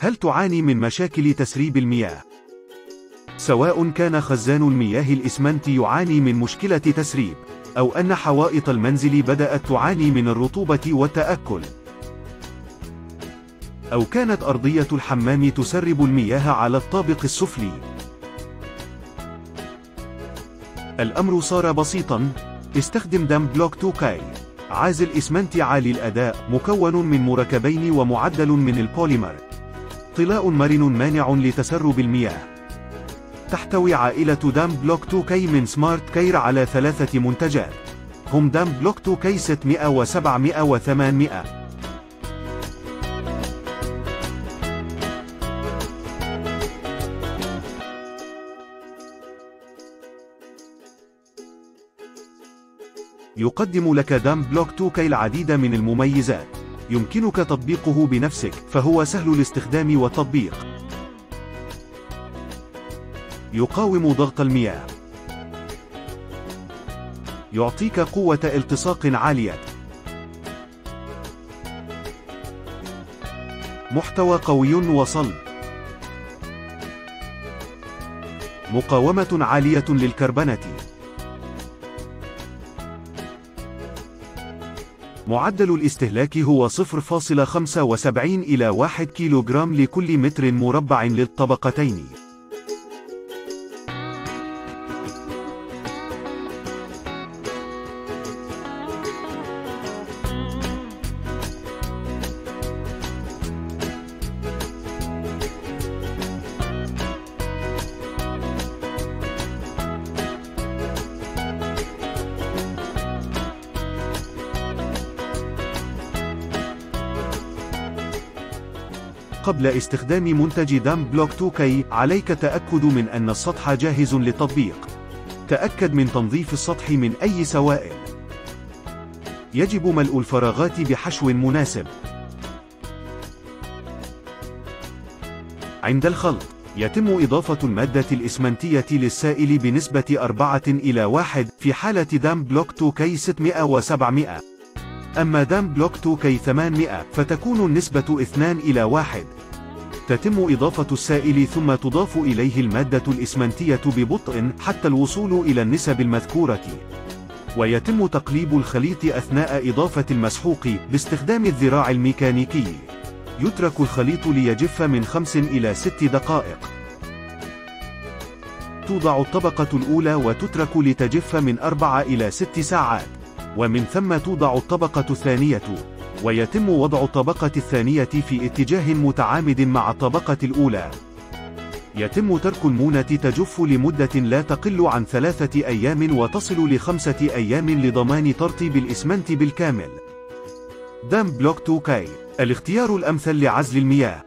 هل تعاني من مشاكل تسريب المياه؟ سواء كان خزان المياه الإسمنتي يعاني من مشكلة تسريب، أو أن حوائط المنزل بدأت تعاني من الرطوبة والتآكل، أو كانت أرضية الحمام تسرب المياه على الطابق السفلي. الأمر صار بسيطاً، استخدم Damp Block 2 عازل إسمنتي عالي الأداء مكون من مركبين ومعدل من البوليمر. طلاء مرن مانع لتسرب المياه. تحتوي عائلة Damp Block 2K من Smart Care على ثلاثة منتجات. هم Damp Block 2K 600 و700 و800 يقدم لك Damp Block 2K العديد من المميزات. يمكنك تطبيقه بنفسك فهو سهل الاستخدام والتطبيق. يقاوم ضغط المياه. يعطيك قوة التصاق عالية. محتوى قوي وصلب. مقاومة عالية للكربنة. معدل الاستهلاك هو 0.75 إلى 1 كيلوغرام لكل متر مربع للطبقتين. قبل استخدام منتج Damp Block 2K عليك تأكد من أن السطح جاهز للتطبيق. تأكد من تنظيف السطح من أي سوائل. يجب ملء الفراغات بحشو مناسب. عند الخلط، يتم إضافة المادة الإسمنتية للسائل بنسبة 4 إلى 1 في حالة Damp Block 2K 600 و700. أما Damp Block 2K 800 فتكون النسبة 2 إلى 1 تتم إضافة السائل ثم تضاف إليه المادة الإسمنتية ببطء حتى الوصول إلى النسب المذكورة. ويتم تقليب الخليط أثناء إضافة المسحوق باستخدام الذراع الميكانيكي. يترك الخليط ليجف من 5 إلى 6 دقائق. توضع الطبقة الأولى وتترك لتجف من 4 إلى 6 ساعات. ومن ثم توضع الطبقة الثانية ويتم وضع الطبقة الثانية في اتجاه متعامد مع الطبقة الأولى. يتم ترك المونة تجف لمدة لا تقل عن ثلاثة أيام وتصل لخمسة أيام لضمان ترطيب الإسمنت بالكامل. دام بلوك 2 كاي الاختيار الأمثل لعزل المياه.